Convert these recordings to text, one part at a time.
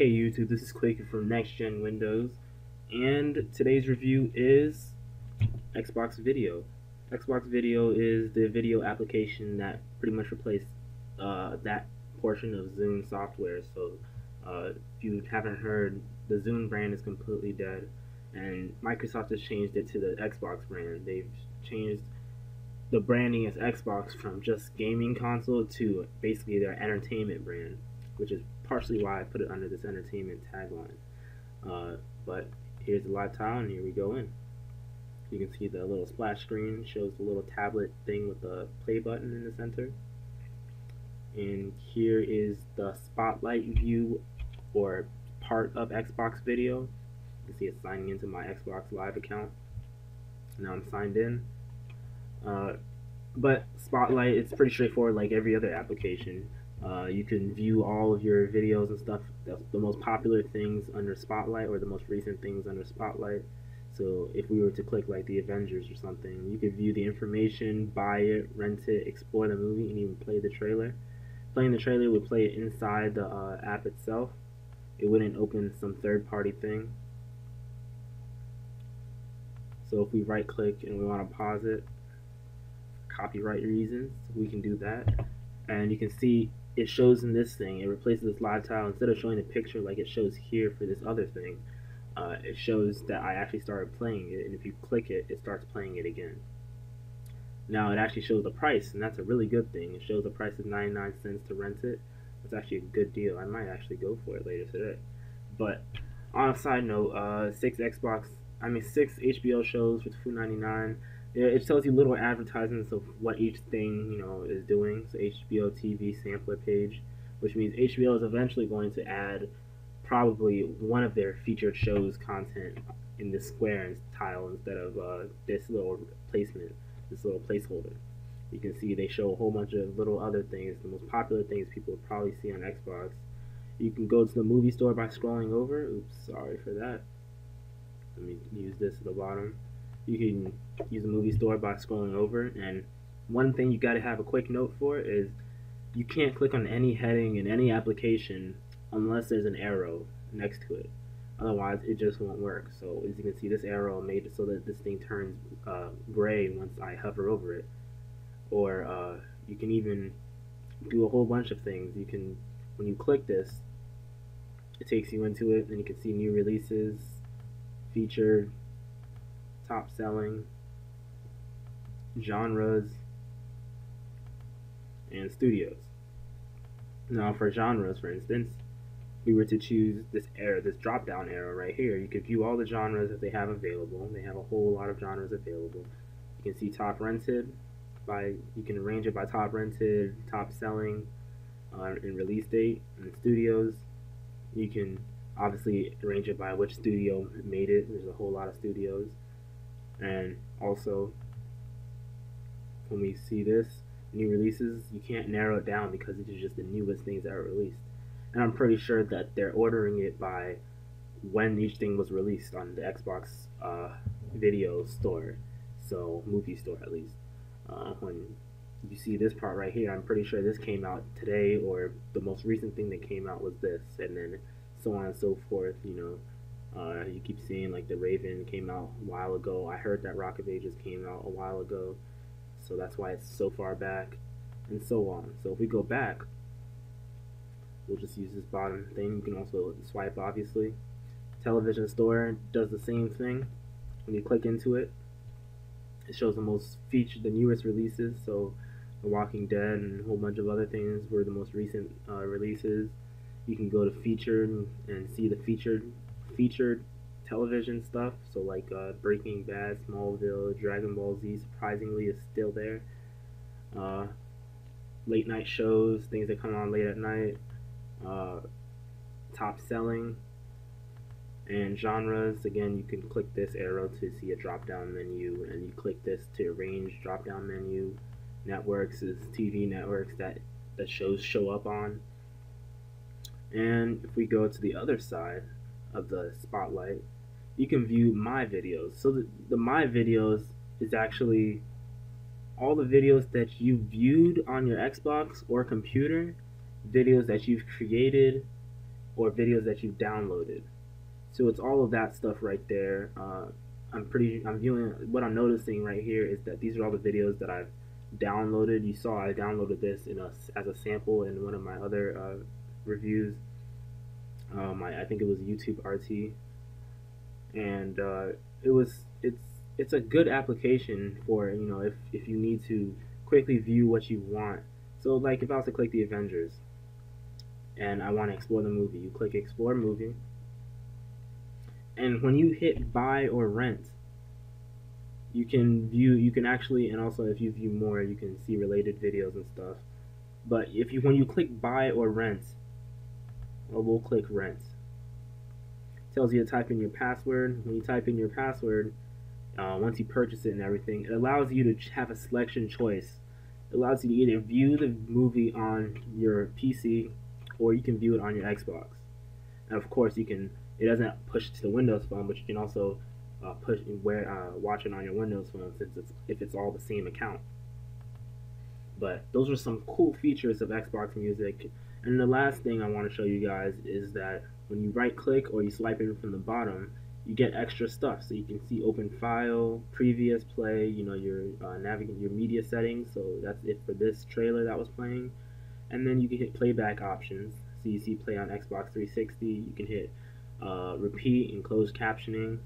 Hey YouTube, this is Kweku from Next Gen Windows, and today's review is Xbox Video. Xbox Video is the video application that pretty much replaced uh, that portion of Zune software. So, uh, if you haven't heard, the Zune brand is completely dead, and Microsoft has changed it to the Xbox brand. They've changed the branding as Xbox from just gaming console to basically their entertainment brand, which is partially why I put it under this entertainment tagline. Uh, but here's the live tile, and here we go in. You can see the little splash screen shows the little tablet thing with the play button in the center. And here is the spotlight view or part of Xbox Video. You can see it signing into my Xbox Live account. Now I'm signed in. Uh, but Spotlight, it's pretty straightforward like every other application. Uh, you can view all of your videos and stuff, the, the most popular things under Spotlight or the most recent things under Spotlight. So if we were to click like the Avengers or something, you could view the information, buy it, rent it, explore the movie, and even play the trailer. Playing the trailer would play it inside the uh, app itself. It wouldn't open some third-party thing. So if we right-click and we want to pause it, copyright reasons, we can do that. And you can see it shows in this thing, it replaces this live tile. Instead of showing a picture like it shows here for this other thing, uh, it shows that I actually started playing it. And if you click it, it starts playing it again. Now it actually shows the price, and that's a really good thing. It shows the price is 99 cents to rent it. It's actually a good deal. I might actually go for it later today. But on a side note, uh, six Xbox, I mean six HBO shows for 2.99 it tells you little advertisements of what each thing you know is doing. So HBO TV sampler page, which means HBO is eventually going to add probably one of their featured shows content in this square and tile instead of uh, this little placement, this little placeholder. You can see they show a whole bunch of little other things. The most popular things people would probably see on Xbox. You can go to the movie store by scrolling over. Oops, sorry for that. Let me use this at the bottom you can use a movie store by scrolling over. And one thing you got to have a quick note for is you can't click on any heading in any application unless there's an arrow next to it. Otherwise, it just won't work. So as you can see, this arrow made it so that this thing turns uh, gray once I hover over it. Or uh, you can even do a whole bunch of things. You can, when you click this, it takes you into it, and you can see new releases, featured, top selling, genres, and studios. Now, for genres, for instance, we were to choose this arrow, this drop down arrow right here, you could view all the genres that they have available. They have a whole lot of genres available. You can see top rented by you can arrange it by top rented, top selling, uh, and release date, and studios. You can obviously arrange it by which studio made it. There's a whole lot of studios and also when we see this new releases you can't narrow it down because it is just the newest things that are released. And I'm pretty sure that they're ordering it by when each thing was released on the Xbox uh, video store. So movie store at least. Uh, when you see this part right here I'm pretty sure this came out today or the most recent thing that came out was this. And then so on and so forth you know. Uh, you keep seeing like the Raven came out a while ago. I heard that Rock of Ages came out a while ago, so that's why it's so far back, and so on. So if we go back, we'll just use this bottom thing. You can also swipe, obviously. Television Store does the same thing. When you click into it, it shows the most featured, the newest releases. So, The Walking Dead and a whole bunch of other things were the most recent uh, releases. You can go to featured and see the featured featured television stuff, so like uh, Breaking Bad, Smallville, Dragon Ball Z, surprisingly is still there. Uh, late night shows, things that come on late at night, uh, top selling, and genres. Again, you can click this arrow to see a drop down menu, and you click this to arrange drop down menu. Networks is TV networks that that shows show up on. And if we go to the other side, of the spotlight, you can view my videos. So the, the my videos is actually all the videos that you viewed on your Xbox or computer, videos that you've created, or videos that you've downloaded. So it's all of that stuff right there. Uh, I'm pretty, I'm viewing, what I'm noticing right here is that these are all the videos that I've downloaded. You saw I downloaded this in a, as a sample in one of my other uh, reviews. Um, I, I, think it was YouTube RT, and uh, it was it's it's a good application for you know if if you need to quickly view what you want. So like if I was to click the Avengers, and I want to explore the movie, you click Explore Movie, and when you hit Buy or Rent, you can view you can actually and also if you view more you can see related videos and stuff. But if you when you click buy or rent well, we'll click rent tells you to type in your password when you type in your password uh, once you purchase it and everything it allows you to have a selection choice it allows you to either view the movie on your PC or you can view it on your Xbox and of course you can it doesn't push to the Windows phone but you can also uh, push where uh, watch it on your Windows phone since it's if it's all the same account. But those are some cool features of Xbox Music. And the last thing I want to show you guys is that when you right click or you swipe in from the bottom, you get extra stuff. So you can see open file, previous play, you know, your uh, navigate your media settings. So that's it for this trailer that was playing. And then you can hit playback options. So you see play on Xbox 360. You can hit uh, repeat and closed captioning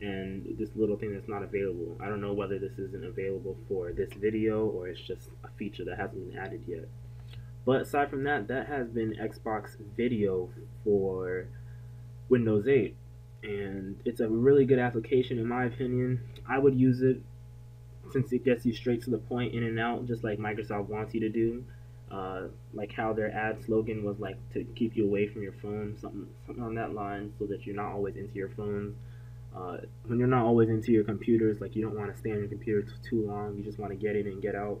and this little thing that's not available. I don't know whether this isn't available for this video or it's just a feature that hasn't been added yet. But aside from that, that has been Xbox Video for Windows 8 and it's a really good application in my opinion. I would use it since it gets you straight to the point in and out just like Microsoft wants you to do. Uh, like how their ad slogan was like to keep you away from your phone, something something on that line, so that you're not always into your phone. Uh, when you're not always into your computers, like you don't want to stay on your computer too long, you just want to get in and get out.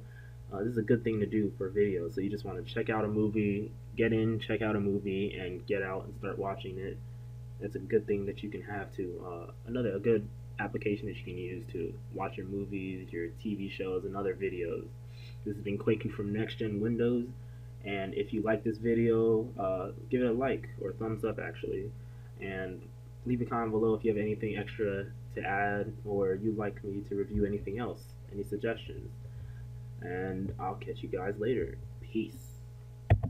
Uh, this is a good thing to do for videos. So you just want to check out a movie, get in, check out a movie, and get out and start watching it. That's a good thing that you can have to. Uh, another a good application that you can use to watch your movies, your TV shows, and other videos. This has been Kweku from Next Gen Windows, and if you like this video, uh, give it a like or thumbs up actually, and leave a comment below if you have anything extra to add or you'd like me to review anything else, any suggestions. And I'll catch you guys later. Peace.